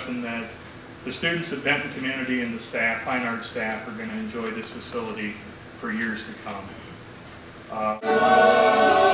discussion that the students at Benton Community and the staff, fine arts staff, are going to enjoy this facility for years to come. Uh,